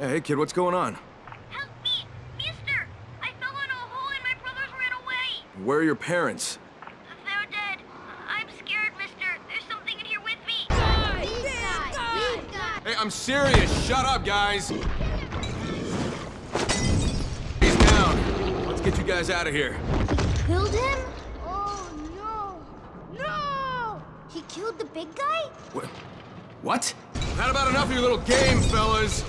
Hey, kid, what's going on? Help me! Mister! I fell in a hole and my brothers ran away! Where are your parents? They're dead. I'm scared, mister. There's something in here with me. Hey, I'm serious. Shut up, guys. He's down. Let's get you guys out of here. He Killed him? Oh no! No! He killed the big guy? What? What? Had about enough of your little game, fellas.